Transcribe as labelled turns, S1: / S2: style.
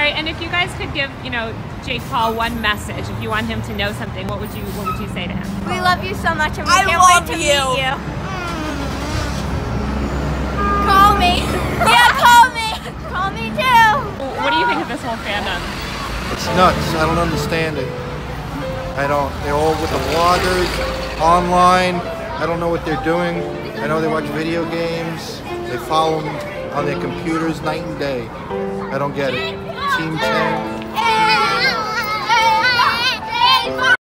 S1: right, and if you guys could give, you know, Jake Paul one message, if you want him to know something, what would you what would you say to him?
S2: We love you so much and we
S3: I
S2: can't
S3: love
S2: wait to
S3: you.
S2: meet you. Mm. Call me. yeah, call me. Call me too.
S1: What do you think of this whole fandom?
S4: It's nuts. I don't understand it. I don't. They're all with the bloggers, online. I don't know what they're doing. I know they watch video games. They follow them on their computers night and day. I don't get it. 听见